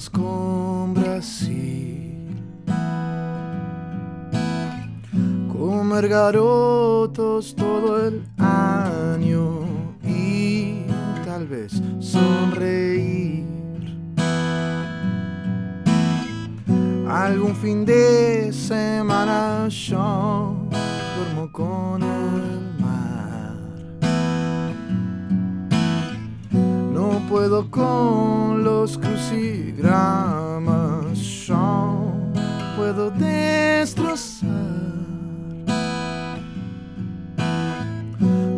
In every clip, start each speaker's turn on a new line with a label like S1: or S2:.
S1: con Brasil. Comer garotos todo el año y tal vez sonreír. Algún fin de semana yo duermo con él. Puedo con los crucigramas, puedo destrozar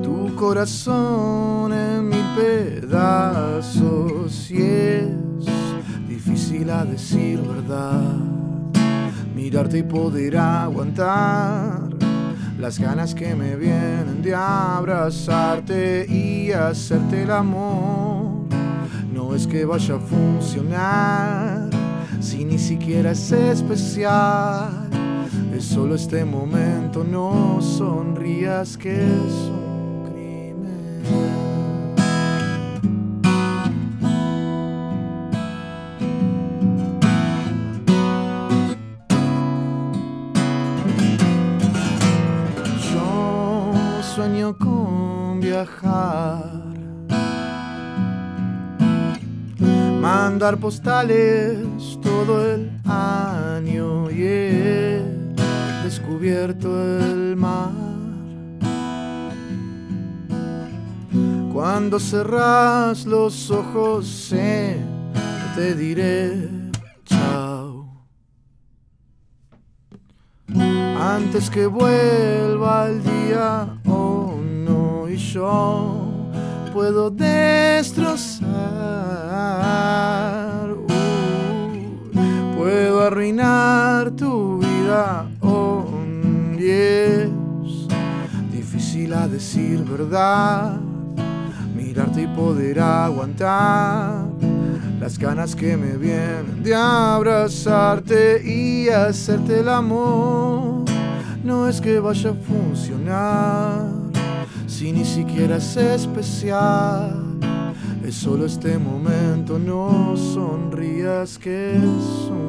S1: tu corazón en mil pedazos. Y es difícil a decir verdad. Mirarte y poder aguantar las ganas que me vienen de abrazarte y hacerte el amor. Es que vaya a funcionar si ni siquiera es especial. Es solo este momento, no sonrías que es un crimen. Yo sueño con viajar, mandar postales todo el año y he descubierto el mar. Cuando cerras los ojos, que te diré chao. Antes que vuelva el día, oh no, y yo puedo destrozar, uh, puedo arruinar tu vida, oh, y es difícil a decir verdad, mirarte y poder aguantar las ganas que me vienen de abrazarte y hacerte el amor. No es que vaya a funcionar si ni siquiera es especial. Es solo este momento, no sonrías que es un